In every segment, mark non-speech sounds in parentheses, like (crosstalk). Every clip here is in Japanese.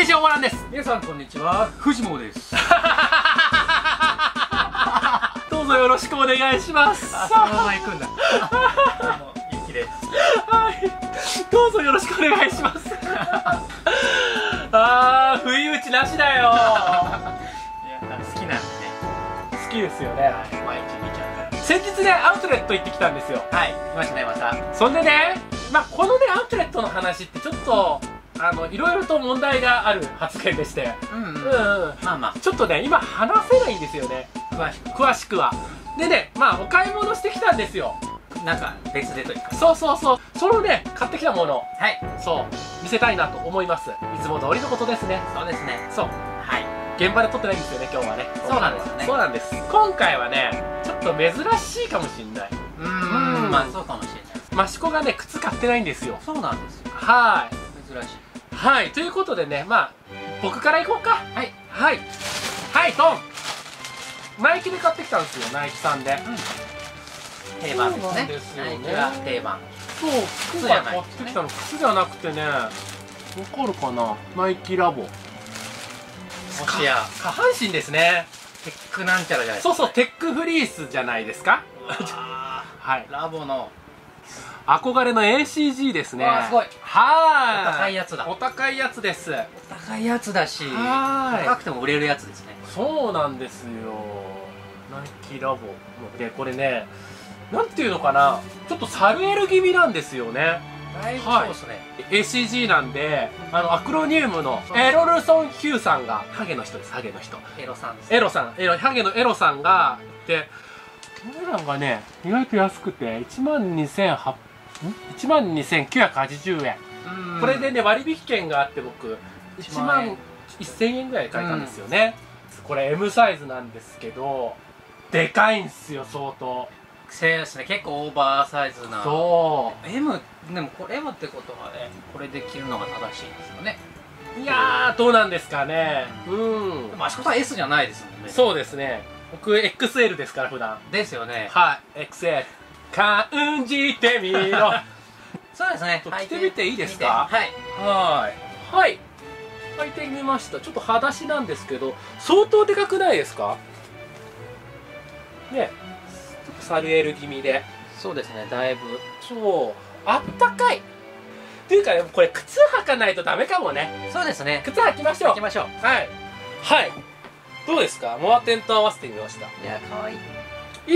選手オーランです。皆さんこんにちは。藤本です。(laughs) どうぞよろしくお願いします。あそのまま行くんだ。はい。どうぞよろしくお願いします。あー不意打ちなしだよ。いや好きなんでね。好きですよね。毎日見ちゃう先日ねアウトレット行ってきたんですよ。はい。来ましたねまた。そんでねまあこのねアウトレットの話ってちょっとあのいろいろと問題がある発言でして。うんうん。うんまあまちょっとね今話せないんですよね。あ詳し詳しくは。でねまあお買い物してきたんですよ。くなんか別でというか。そうそうそう。そのね買ってきたもの。はい。そう。見せたいなと思います。いつも通りのことですね。そうですね。そう。はい。現場で撮ってないんですよね今日はね。そうなんですよね。そうなんです。今回はねちょっと珍しいかもしんない。うーうんん。まあそうかもしれない。益子がね靴買ってないんですよ。そうなんですよ。はい。珍しいはいということでねまあ僕から行こうか。はい。はい。はいトン。ナイキで買ってきたんですよナイキさんで。定番ですそうなねんですよね。ナイキは定番。そう靴が買ってきたの。靴じゃなくてねわかるかな？ナイキラボ。もしや。下半身ですね。テックなんちゃらじゃないですか。そうそうテックフリースじゃないですか？(laughs) はい。ラボの憧れの ACG ですね。すごい。はーい。お高いやつだ。お高いやつです。高いやつだし高くても売れるやつですね。そうなんですよ。ナイキラボ。でこれねなんていうのかな。ちょっとサルエル気味なんですよね。だい。ぶですね。ACG なんであのアクロニウムのエロルソン・ヒューさんがハゲの人ですハゲの人。エロさんですエロさん。エロハゲのエロさんがでお値段がね意外と安くて1万2800ん？1万2980円。これでね割引券があって僕1 1万万円1000円ぐらいで買えたんですよね、これ M サイズなんですけどでかいんすよ相当。そうですね結構オーバーサイズな。そ M でもこれ M ってことはねこれで着るのが正しいんですよね。ういやーどうなんですかね。うん。でもあそこは S じゃないですもんね。そうですね僕 XL ですから普段。ですよね。はい。XL 感じてみろ。(laughs) そうですね。着てみていいですか？はい。はい。はい。履いてみました。ちょっと裸足なんですけど相当でかくないですか？ね。ちょっとサルエル気味で。そうですね。だいぶ。そう。あったかい。っていうかねこれ靴履かないとダメかもね。そうですね。靴履きましょう。行きましょう。はい。はいどうですか？モアテンと合わせてみました。いや可愛い。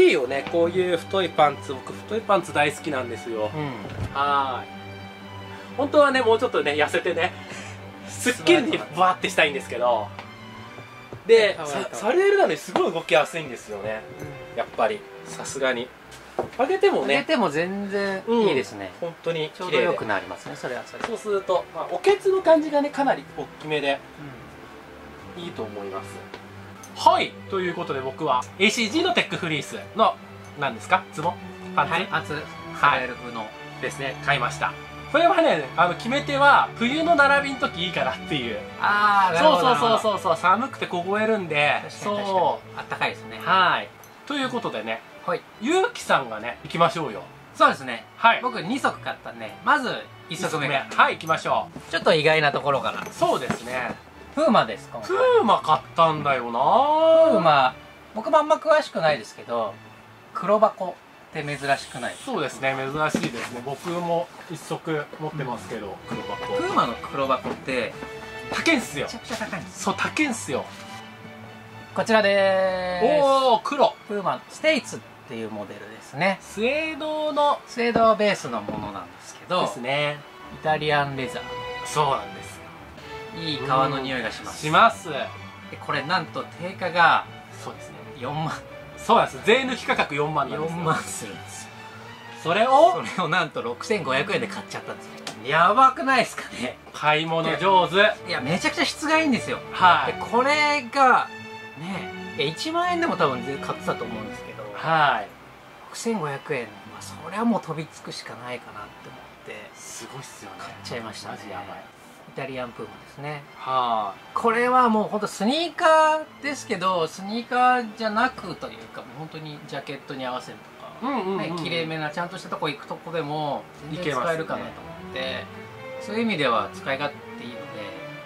いいよね。こういう太いパンツ。僕太いパンツ大好きなんですよ。うん。はーい。本当はねもうちょっとね痩せてね (laughs) すっきりにバーってしたいんですけど。でさサルエルなのにすごい動きやすいんですよね。やっぱり。さすがに。上げてもね。上げても全然うんいいですね。本当にちょう綺麗で。どよくなりますねそれはそれで。そうすると、まあ、おけつの感じがねかなり大きめでいいと思いますはい。ということで僕は ACG のテックフリースの何ですか？ズボ？ンパンツ、はい。厚サルエル風のですね。買いました。これはねあの決め手は冬の並びの時いいかなっていう。ああそうそうそううそうそう。寒くて凍えるんで。そあったかいですね。うはい。ということでねはい。ゆうきさんがね行きましょうよ。そうですね。はい。僕2足買ったんでまず1足目。がはい行きましょちょっと意外なところからうそうですねプーマです今回。プーマ買ったんだよな。プーマ。僕もあんま詳しくないですけど黒箱って珍しくないそうですね珍しいですね。僕も一足持ってますけど黒箱。プーマの黒箱って高いんすよ。めちゃくちゃ高いんです。そう高いんすよ。こちらでーおお黒。すプーマのステイツっていうモデルですね。スウェードの。スウェードベースのものなんですけどですね。イタリアンレザそうなんです。ーいい革の匂いがします。します。でこれなんと定価がそうですね。4万。そうなんです。税抜き価格4万なんです4よ万するんですよ。それを？それをなんと6500円で買っちゃったんですよ。やばくないですかね。買い物上手。いやめちゃくちゃ質がいいんですよ。はい。でこれがねいや1万円でも多分買ってたと思うんですけどはい。6500円、まあ、それはもう飛びつくしかないかなって思ってすごいっすよね。買っちゃいましたね。マジやばい。イタリアンプーマですね。はこれはもう本当スニーカーですけどスニーカーじゃなくというかもう本当にジャケットに合わせるとか、いうんうんうん。ね綺麗めなちゃんとしたとこ行くとこでも全然使えるかなと思って、そういう意味では使い勝手いいので。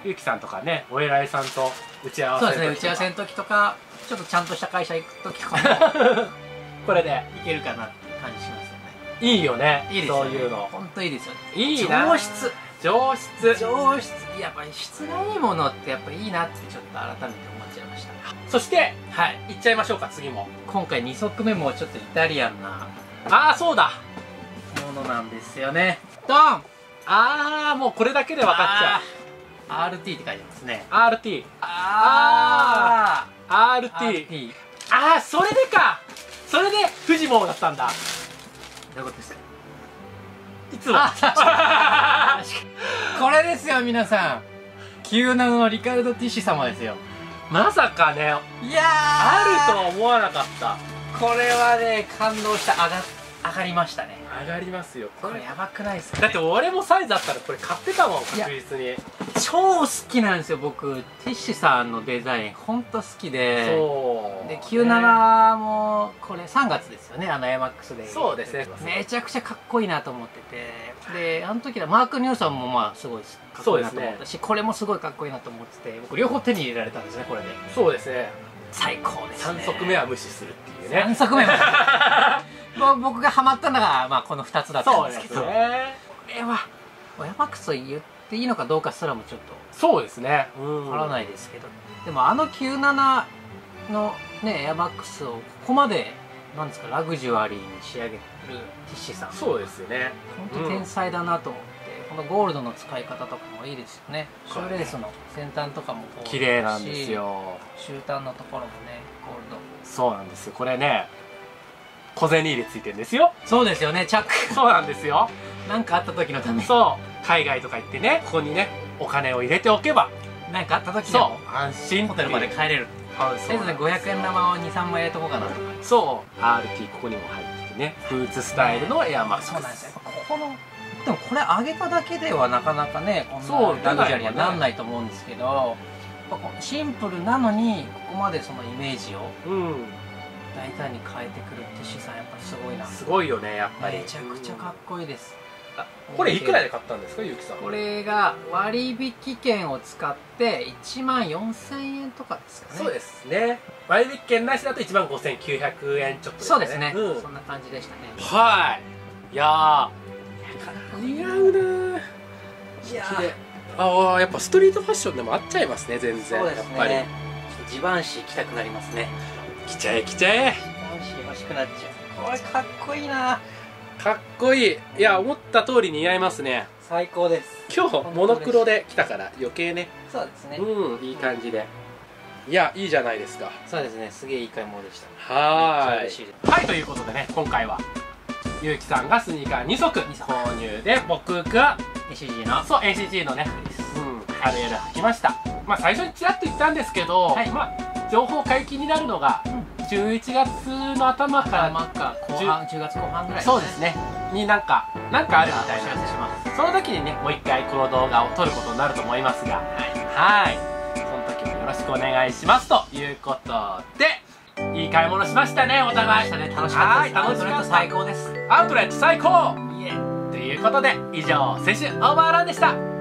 ゆうきさんとかねお偉いさんと打ち合わせそうですね打ち合わせせの時とかちょっとちゃんとした会社行く時とか (laughs) これで。いけるかなっていう感じしますよね。いいよね。いいですよね。そういうの。本当いいですよね。いいな。上質上質。上質。やっぱり質がいいものってやっぱいいなってちょっと改めて思っちゃいました。そしてはい。いっちゃいましょうか次も。今回2足目もちょっとイタリアンなああそうだ。ものなんですよね。ドン。ああもうこれだけで分かっちゃう。RT って書いてますね。RT あー。RT ああそれでか。それでフジモンだったんだ。どういうことですか？いつも。(laughs) これですよ皆さん。97のリカルド・ティッシュ様ですよ。まさかねいやあるととは思わなかった。これはね感動した。上が上がりましたね。上がりますよ。これやばくないですか、ね、だって俺もサイズあったらこれ買ってたもん確実に超好きなんですよ僕。ティッシュさんのデザインほんと好きで。そう。で97もこれ3月ですよねあのエアマックスで。そうですね。めちゃくちゃかっこいいなと思ってて。であの時はマーク・ニューさんもまあすごいかっこいいなと思ったし、これもすごいかっこいいなと思ってて僕両方手に入れられたんですねこれで。そうですね。最高ですね。3足目は無視するっていうね。3足目ももう。(laughs) 僕がハマったのが、まあ、この2つだったんですけど。ね。これはエアマックスと言っていいのかどうかすらもちょっとそうですね。うん。わからないですけど、でもあの97のねエアマックスをここまでなんですかラグジュアリーに仕上げるティッシュさん。そうですよね。本当天才だなと思って、このゴールドの使い方とかもいいですよね。ショーレースの先端とかもこう綺麗なんですよ。終端のところもねゴールド。そうなんですよ。これね小銭入れついてるんですよ。そうですよねチャック。そうなんですよなんかあった時のためにそう。海外とか行ってねここにねお金を入れておけばなんかあった時でそもう。安心ホテルまで帰れる。はいせいぜい500円玉を23枚入れとこうかな。とかそう RT ここにも入っててねブーツスタイルのエアマック。スそうなんですよ。ここのでもこれ上げただけではなかなかねこんそうなラグジュアリーにはなんないと思うんですけどやっぱこうシンプルなのにここまでそのイメージをうん。大胆に変えてくるティッシュさんやっぱりすごいな。すごいよねやっぱり。めちゃくちゃかっこいいですあこれいくらで買ったんですかゆうきさん。これが割引券を使って1万4000円とかですかね。そうですね。割引券なしだと1万5900円ちょっとそうですね、うん。そんな感じでしたね。はい。いやー。似合うなー。いやああやっぱストリートファッションでも合っちゃいますね全然。そうですやっぱり。ねジバンシー着たくなりますね。着ちゃえ着ちゃえ。ジバンシー欲しくなっちゃう。これかっこいいなかっこいい。いや思った通り似合いますね。最高です。今日モノクロで来たから余計ね。そうですね、うんいい感じで。いやいいじゃないですか。そうですね。すげえいい買い物でした。はい。はいということでね今回はゆうきさんがスニーカー2足二足。購入で僕が SG の。そう ACG のねうん、RL 履きました。まあ最初にちらっと言ったんですけど、はい。まあ情報解禁になるのが11月の頭から頭か後半10月後半ぐらいそうですね。になんかなんかあるみたいな。せします。その時にねもう一回この動画を撮ることになると思いますが。はい。その時もよろしくお願いしますということでいい買い物しましたねお互い。楽しかったです楽しかった楽しかった。最高ですアウトレット最高。いえということで以上セシュオーバーランでした